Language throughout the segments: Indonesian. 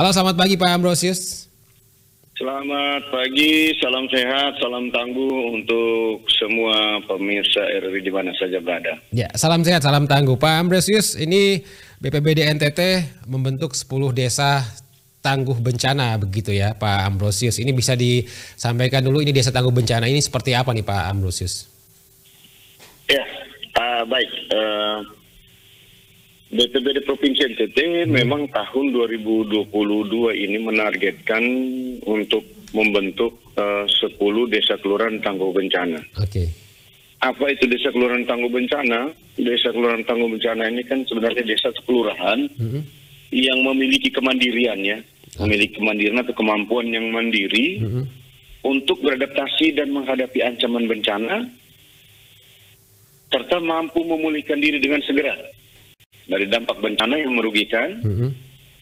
Halo, selamat pagi Pak Ambrosius. Selamat pagi, salam sehat, salam tangguh untuk semua pemirsa RRI di mana saja berada. Ya, salam sehat, salam tangguh. Pak Ambrosius, ini BPBD NTT membentuk 10 desa tangguh bencana begitu ya Pak Ambrosius. Ini bisa disampaikan dulu ini desa tangguh bencana ini seperti apa nih Pak Ambrosius? Ya, uh, baik. Uh, BPBD Provinsi NTT hmm. memang tahun 2022 ini menargetkan untuk membentuk uh, 10 desa kelurahan tangguh bencana. Oke. Okay. Apa itu desa kelurahan tangguh bencana? Desa kelurahan tangguh bencana ini kan sebenarnya desa kelurahan hmm. yang memiliki kemandirian ya, okay. memiliki kemandirian atau kemampuan yang mandiri hmm. untuk beradaptasi dan menghadapi ancaman bencana serta mampu memulihkan diri dengan segera dari dampak bencana yang merugikan mm-hmm.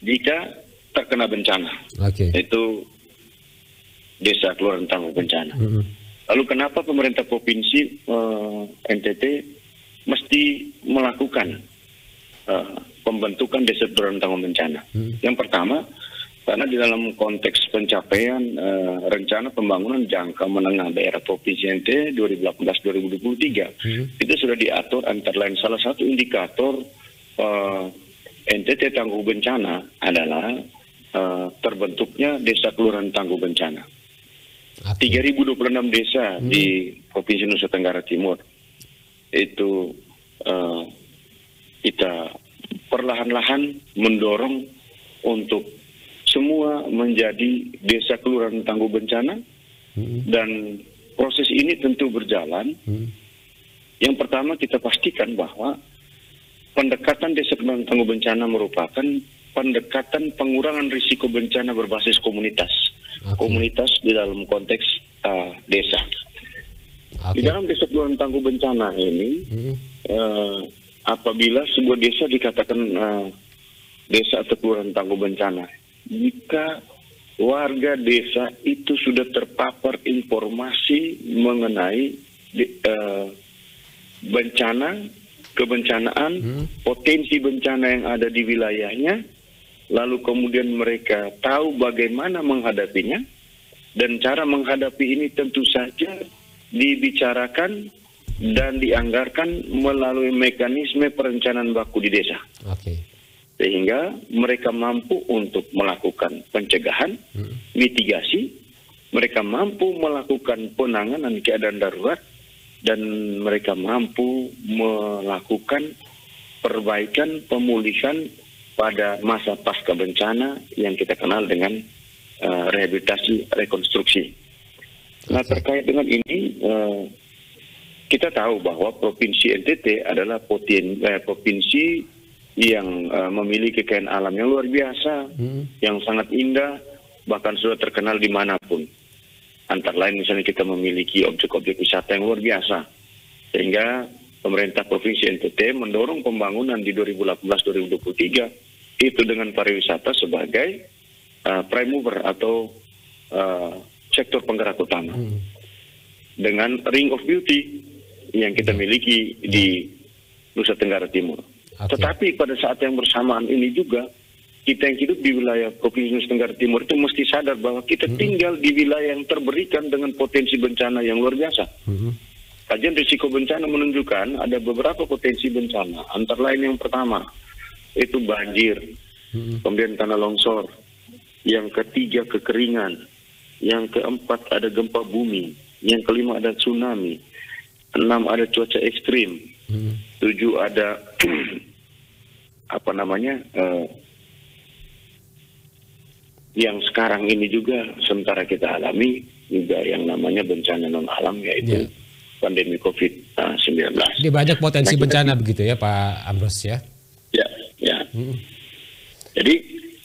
jika terkena bencana. Okay. Itu desa kelurahan tangguh bencana. Mm-hmm. Lalu kenapa pemerintah provinsi uh, eh, NTT mesti melakukan uh, pembentukan desa kelurahan tangguh bencana? Mm-hmm. Yang pertama karena di dalam konteks pencapaian uh, rencana pembangunan jangka menengah daerah provinsi NTT 2018-2023 hmm. itu sudah diatur antara lain salah satu indikator uh, eh, NTT tangguh bencana adalah uh, terbentuknya desa kelurahan tangguh bencana. Okay. 3.026 desa hmm. di Provinsi Nusa Tenggara Timur itu uh, kita perlahan-lahan mendorong untuk semua menjadi desa kelurahan tangguh bencana hmm. dan proses ini tentu berjalan. Hmm. Yang pertama kita pastikan bahwa pendekatan desa tangguh bencana merupakan pendekatan pengurangan risiko bencana berbasis komunitas. Okay. Komunitas di dalam konteks uh, desa. Okay. Di dalam desa kelurahan tangguh bencana ini, hmm. uh, apabila sebuah desa dikatakan uh, desa atau kelurahan tangguh bencana, jika warga desa itu sudah terpapar informasi mengenai di, uh, bencana kebencanaan, hmm. potensi bencana yang ada di wilayahnya, lalu kemudian mereka tahu bagaimana menghadapinya, dan cara menghadapi ini tentu saja dibicarakan dan dianggarkan melalui mekanisme perencanaan baku di desa. Okay. Sehingga mereka mampu untuk melakukan pencegahan, hmm. mitigasi, mereka mampu melakukan penanganan keadaan darurat, dan mereka mampu melakukan perbaikan pemulihan pada masa pasca bencana yang kita kenal dengan uh, rehabilitasi rekonstruksi. Nah terkait dengan ini uh, kita tahu bahwa provinsi NTT adalah poten, eh, provinsi yang uh, memiliki kekayaan alam yang luar biasa, hmm. yang sangat indah, bahkan sudah terkenal di mana pun. Antara lain misalnya kita memiliki objek-objek wisata yang luar biasa. Sehingga pemerintah Provinsi NTT mendorong pembangunan di 2018-2023 itu dengan pariwisata sebagai uh, prime mover atau uh, sektor penggerak utama. Hmm. Dengan Ring of Beauty yang kita hmm. miliki di Nusa Tenggara Timur. Okay. Tetapi pada saat yang bersamaan ini juga kita yang hidup di wilayah Provinsi Nusa Tenggara Timur itu mesti sadar bahwa kita hmm. tinggal di wilayah yang terberikan dengan potensi bencana yang luar biasa. Hmm. Kajian risiko bencana menunjukkan ada beberapa potensi bencana. Antara lain yang pertama itu banjir, hmm. kemudian tanah longsor, yang ketiga kekeringan, yang keempat ada gempa bumi, yang kelima ada tsunami, enam ada cuaca ekstrim, hmm. tujuh ada apa namanya uh, yang sekarang ini juga sementara kita alami juga yang namanya bencana non alam yaitu yeah. pandemi COVID-19. Ini banyak potensi nah, bencana kita, begitu ya Pak Amros ya? Ya, ya. Hmm. Jadi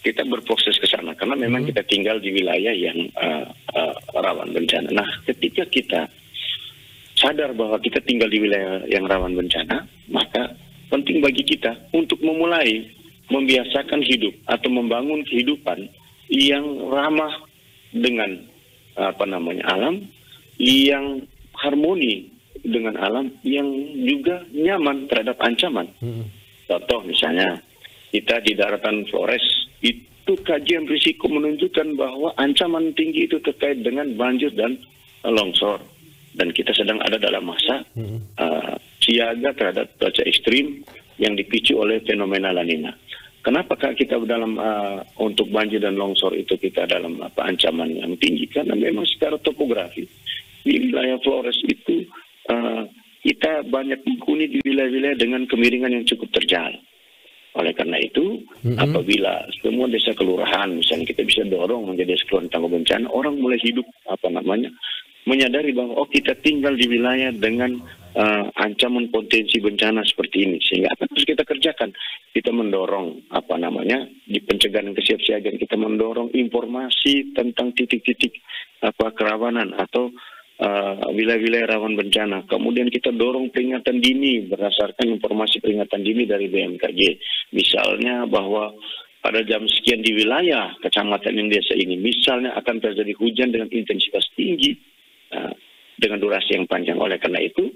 kita berproses ke sana karena memang hmm. kita tinggal di wilayah yang uh, uh, rawan bencana. Nah, ketika kita sadar bahwa kita tinggal di wilayah yang rawan bencana, maka penting bagi kita untuk memulai membiasakan hidup atau membangun kehidupan yang ramah dengan apa namanya alam, yang harmoni dengan alam, yang juga nyaman terhadap ancaman. Hmm. Contoh misalnya kita di daratan Flores itu kajian risiko menunjukkan bahwa ancaman tinggi itu terkait dengan banjir dan longsor. Dan kita sedang ada dalam masa uh, siaga terhadap cuaca ekstrim yang dipicu oleh fenomena lanina. Kenapa kita dalam uh, untuk banjir dan longsor itu kita dalam apa ancaman yang tinggi? Karena memang secara topografi di wilayah Flores itu uh, kita banyak menghuni di wilayah-wilayah dengan kemiringan yang cukup terjal. Oleh karena itu, mm-hmm. apabila semua desa kelurahan, misalnya kita bisa dorong menjadi desa kelurahan tangguh bencana, orang mulai hidup apa namanya menyadari bahwa oh kita tinggal di wilayah dengan uh, ancaman potensi bencana seperti ini. Sehingga apa harus kita kerjakan? Kita mendorong apa namanya di pencegahan kesiapsiagaan kita mendorong informasi tentang titik-titik apa kerawanan atau uh, wilayah-wilayah rawan bencana. Kemudian kita dorong peringatan dini berdasarkan informasi peringatan dini dari BMKG misalnya bahwa pada jam sekian di wilayah kecamatan yang desa ini misalnya akan terjadi hujan dengan intensitas tinggi Eh, dengan durasi yang panjang. Oleh karena itu,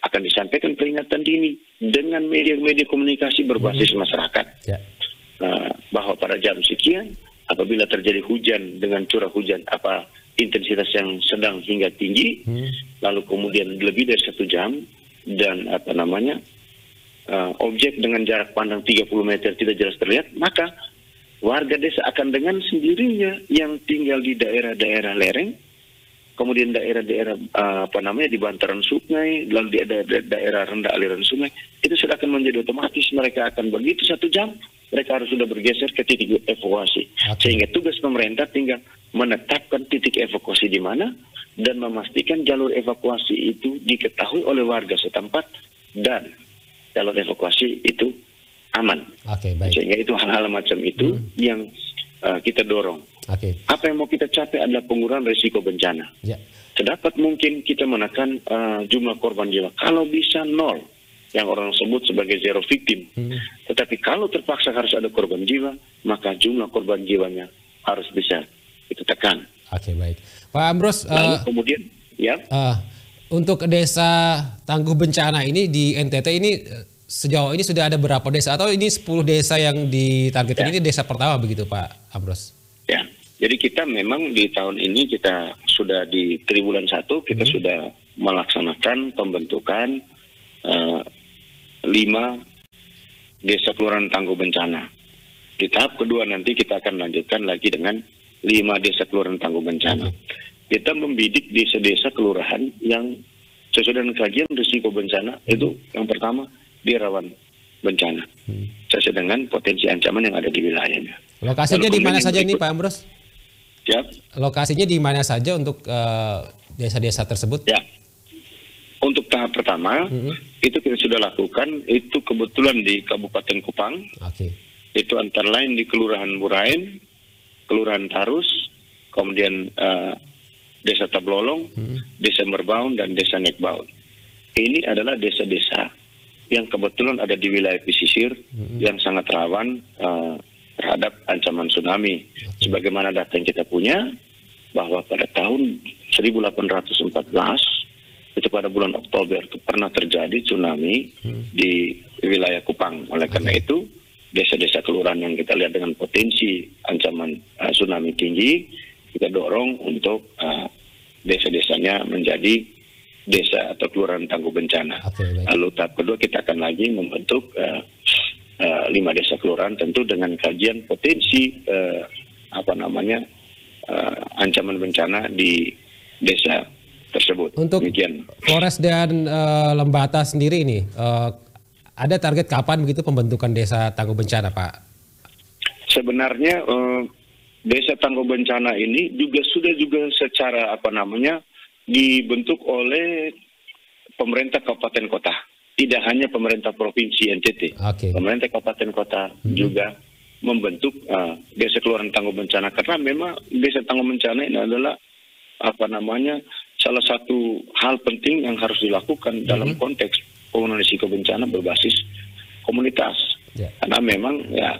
akan disampaikan peringatan dini dengan media-media komunikasi berbasis hmm. masyarakat. Ya. Uh, bahwa pada jam sekian, apabila terjadi hujan dengan curah hujan apa intensitas yang sedang hingga tinggi, hmm. lalu kemudian lebih dari satu jam, dan apa namanya, uh, objek dengan jarak pandang 30 meter tidak jelas terlihat, maka warga desa akan dengan sendirinya yang tinggal di daerah-daerah lereng kemudian daerah-daerah uh, apa namanya di bantaran sungai, lalu di daerah, daerah rendah aliran sungai, itu sudah akan menjadi otomatis mereka akan begitu satu jam mereka harus sudah bergeser ke titik evakuasi. Okay. Sehingga tugas pemerintah tinggal menetapkan titik evakuasi di mana dan memastikan jalur evakuasi itu diketahui oleh warga setempat dan jalur evakuasi itu aman. Okay, baik. Sehingga itu hal-hal macam itu hmm. yang uh, kita dorong. Okay. Apa yang mau kita capai adalah pengurangan risiko bencana. Ya. Sedapat mungkin kita menekan uh, jumlah korban jiwa. Kalau bisa nol, yang orang sebut sebagai zero victim. Hmm. Tetapi kalau terpaksa harus ada korban jiwa, maka jumlah korban jiwanya harus bisa kita tekan. Oke okay, baik, Pak Ambrus. Lalu uh, kemudian, ya. Uh, untuk desa tangguh bencana ini di NTT ini sejauh ini sudah ada berapa desa atau ini 10 desa yang ditargetkan ya. ini desa pertama begitu Pak Ambrus? Jadi kita memang di tahun ini kita sudah di triwulan satu kita hmm. sudah melaksanakan pembentukan uh, lima desa kelurahan tangguh bencana. Di tahap kedua nanti kita akan lanjutkan lagi dengan lima desa kelurahan tangguh bencana. Hmm. Kita membidik desa-desa kelurahan yang sesuai dengan kajian risiko bencana hmm. itu yang pertama dia rawan bencana hmm. sesuai dengan potensi ancaman yang ada di wilayahnya. Lokasinya di mana saja ini Pak Ambrus? Ya. Lokasinya di mana saja untuk eh, desa-desa uh, tersebut? Ya. Untuk tahap pertama mm-hmm. itu kita sudah lakukan itu kebetulan di Kabupaten Kupang. Oke. Okay. Itu antara lain di Kelurahan Burain, Kelurahan Tarus, kemudian uh, Desa Tablolong, mm-hmm. Desa Merbaun dan Desa Nekbaun. Ini adalah desa-desa yang kebetulan ada di wilayah pesisir mm-hmm. yang sangat rawan uh, terhadap ancaman tsunami. Sebagaimana data yang kita punya, bahwa pada tahun 1814 itu pada bulan Oktober itu pernah terjadi tsunami di wilayah Kupang. Oleh karena itu, desa-desa kelurahan yang kita lihat dengan potensi ancaman uh, tsunami tinggi, kita dorong untuk uh, desa-desanya menjadi desa atau kelurahan tangguh bencana. Okay, Lalu tahap kedua kita akan lagi membentuk uh, lima desa kelurahan tentu dengan kajian potensi uh, apa namanya uh, ancaman bencana di desa tersebut. Untuk Demikian. Polres dan uh, Lembata sendiri ini uh, ada target kapan begitu pembentukan desa tangguh bencana, Pak? Sebenarnya uh, desa tangguh bencana ini juga sudah juga secara apa namanya dibentuk oleh pemerintah kabupaten kota tidak hanya pemerintah provinsi NTT, okay. pemerintah kabupaten kota hmm. juga membentuk uh, desa keluaran tangguh bencana karena memang desa tangguh bencana ini adalah apa namanya salah satu hal penting yang harus dilakukan hmm. dalam konteks pengelolaan risiko bencana berbasis komunitas yeah. karena memang ya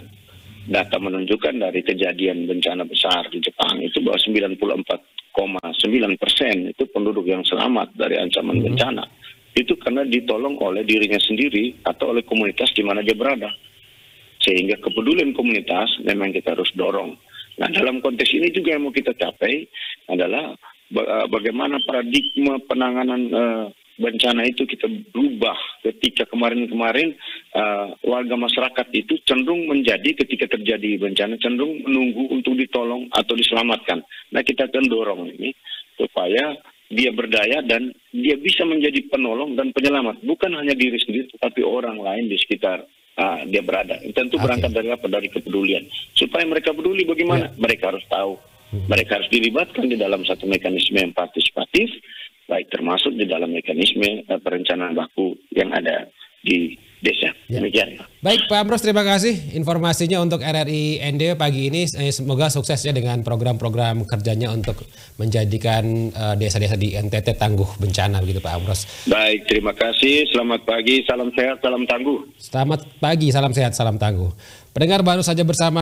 data menunjukkan dari kejadian bencana besar di Jepang itu bahwa 94,9 persen itu penduduk yang selamat dari ancaman hmm. bencana itu karena ditolong oleh dirinya sendiri atau oleh komunitas di mana dia berada. Sehingga kepedulian komunitas memang kita harus dorong. Nah, dalam konteks ini juga yang mau kita capai adalah eh, bagaimana paradigma penanganan uh, bencana itu kita berubah ketika kemarin-kemarin uh, warga masyarakat itu cenderung menjadi ketika terjadi bencana cenderung menunggu untuk ditolong atau diselamatkan. Nah kita akan dorong ini supaya dia berdaya dan dia bisa menjadi penolong dan penyelamat bukan hanya diri sendiri tetapi orang lain di sekitar uh, dia berada. Tentu okay. berangkat dari apa? Dari kepedulian. Supaya mereka peduli bagaimana? Yeah. Mereka harus tahu. Hmm. Mereka harus dilibatkan di dalam satu mekanisme yang partisipatif baik termasuk di dalam mekanisme uh, perencanaan baku yang ada di desa. Ya. Demikian. Baik Pak Amros, terima kasih informasinya untuk RRI ND pagi ini. Eh, semoga suksesnya dengan program-program kerjanya untuk menjadikan uh, desa-desa di NTT tangguh bencana begitu Pak Amros. Baik, terima kasih. Selamat pagi, salam sehat, salam tangguh. Selamat pagi, salam sehat, salam tangguh. Pendengar baru saja bersama